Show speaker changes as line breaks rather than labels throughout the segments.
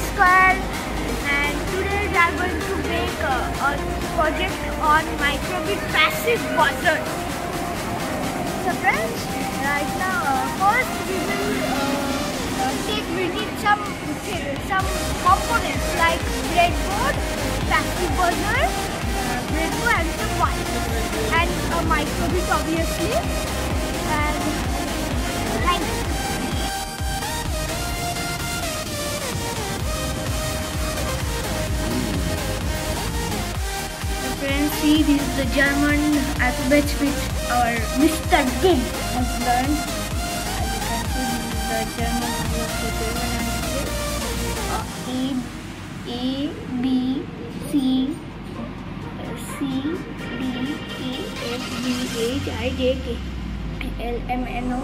Square and today we are going to make a, a project on micro:bit passive buzzers. So friends, right now uh, first we will uh, uh, take we need some some components like breadboard, passive buzzer, uh, breadboard and some wire and a micro:bit obviously see this is the German alphabet which our Mr. King has learned. As you can see this is the German alphabet uh, A, A, B, C, C, D, E, F, G, H, I, J, K, L, M, N, O,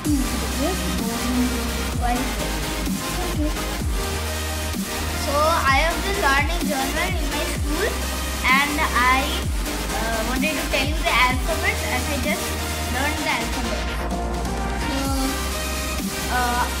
P.
So I have been learning German in my school I uh, wanted to tell you the alphabet as I just learned the alphabet. So uh,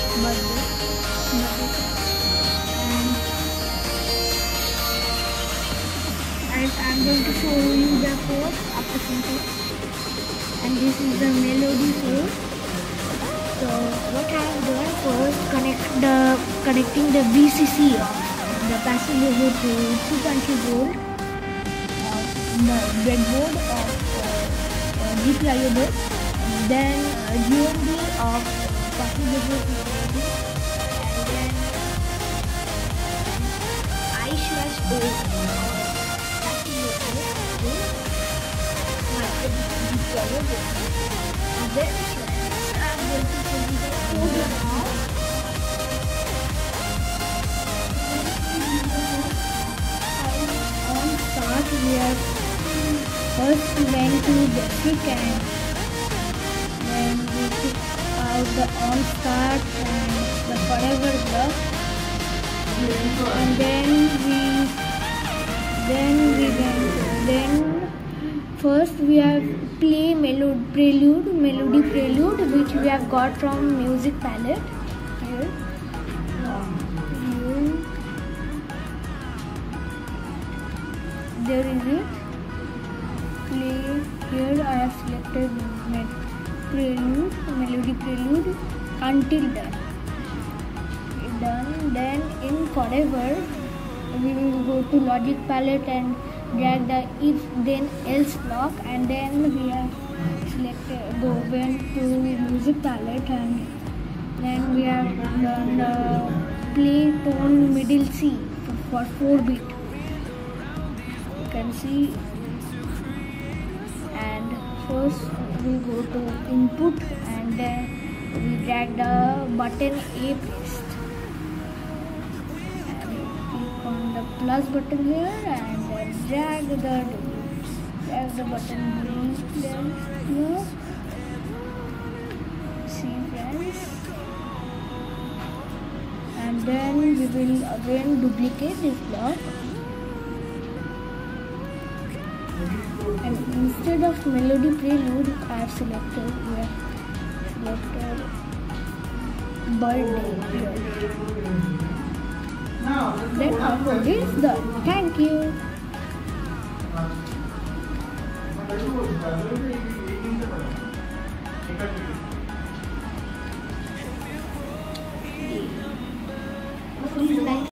of. And, I'm going to show you the code after some. And this is the melody code. So what I have done first connect the connecting the VCC the passive board to 220 volt of the breadboard of uh, uh, GPIO board then uh, GND of and then I slash O of passive board GPIO board and then I'm going to the on we first we went to we took out the on start and the forever block and then we then we went then first we have play melody prelude melody prelude which we have got from music palette. Here. There is it play here I have selected prelude melody prelude until done. Done then in forever we will go to logic palette and drag the if then else block and then we have selected go went to music palette and then we have done the play tone middle C for 4 bit. You can see first we go to input and then we drag the button A pressed and click on the plus button here and then drag the drag the button here. See friends? And then we will again duplicate this block and instead of melody prelude I have selected, yeah, selected birthday. Then after this the
thank you.